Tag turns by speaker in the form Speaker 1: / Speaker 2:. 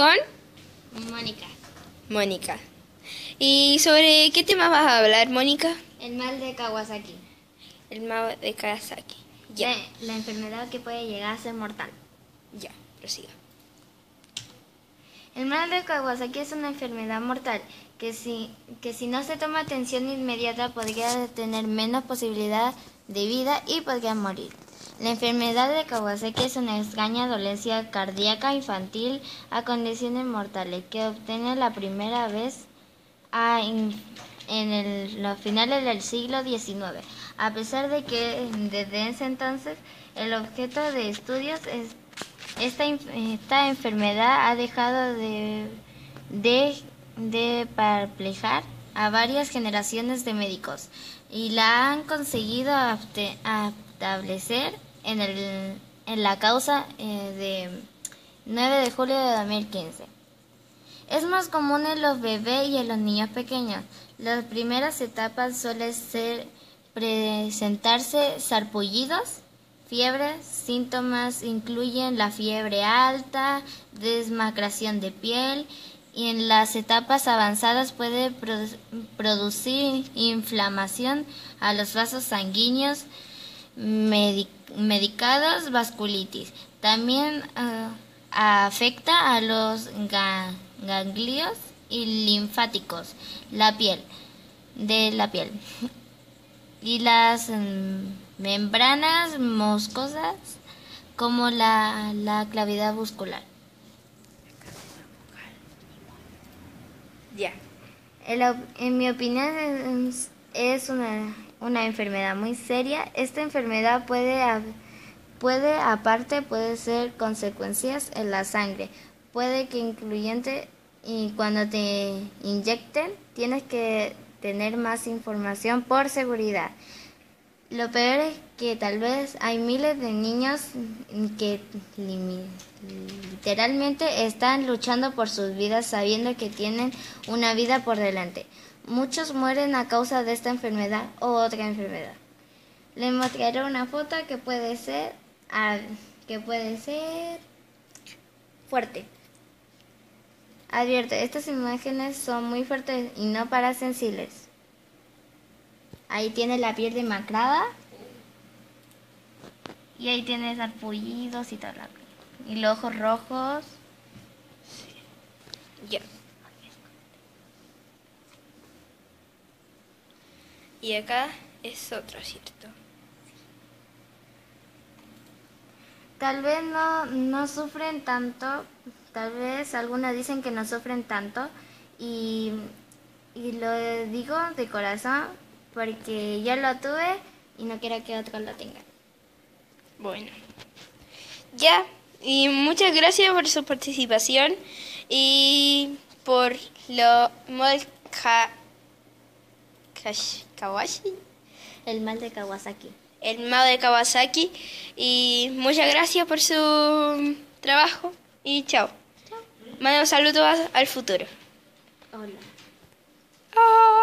Speaker 1: con
Speaker 2: Mónica.
Speaker 1: Mónica. ¿Y sobre qué tema vas a hablar, Mónica?
Speaker 2: El mal de Kawasaki.
Speaker 1: El mal de Kawasaki. Ya,
Speaker 2: La, la enfermedad que puede llegar a ser mortal.
Speaker 1: ya, prosiga.
Speaker 2: El mal de Kawasaki es una enfermedad mortal que si, que si no se toma atención inmediata podría tener menos posibilidad de vida y podría morir. La enfermedad de Kawasaki es una extraña dolencia cardíaca infantil a condiciones mortales que obtiene la primera vez en los finales del siglo XIX, a pesar de que desde ese entonces el objeto de estudios es esta, esta enfermedad ha dejado de, de, de perplejar a varias generaciones de médicos y la han conseguido establecer en, el, en la causa eh, de 9 de julio de 2015. Es más común en los bebés y en los niños pequeños. Las primeras etapas suelen ser presentarse sarpullidos, fiebres, síntomas incluyen la fiebre alta, desmacración de piel y en las etapas avanzadas puede produ- producir inflamación a los vasos sanguíneos, medi- medicados, vasculitis. También ah, afecta a los ga- ganglios y linfáticos, la piel, de la piel y las mm, membranas moscosas como la, la clavidad muscular.
Speaker 1: Ya.
Speaker 2: En, en mi opinión es, es una, una enfermedad muy seria. Esta enfermedad puede, puede, aparte, puede ser consecuencias en la sangre. Puede que incluyente y cuando te inyecten tienes que tener más información por seguridad. Lo peor es que tal vez hay miles de niños que literalmente están luchando por sus vidas sabiendo que tienen una vida por delante. Muchos mueren a causa de esta enfermedad o otra enfermedad. Les mostraré una foto que puede ser que puede ser fuerte. Advierte, estas imágenes son muy fuertes y no para sensibles. Ahí tiene la piel demacrada. Y ahí tiene sarpullidos y todo. Y los ojos rojos.
Speaker 1: Ya. Y acá es otro, ¿cierto?
Speaker 2: Tal vez no, no sufren tanto. Tal vez algunas dicen que no sufren tanto. Y, y lo digo de corazón porque yo lo tuve y no quiero que otros lo tengan.
Speaker 1: Bueno. Ya. Y muchas gracias por su participación y por lo kash- kawashi,
Speaker 2: El mal de Kawasaki.
Speaker 1: el mal de Kawasaki. Y muchas gracias por su trabajo y chao. Mando saludos al futuro.
Speaker 2: Hola.
Speaker 1: Ah.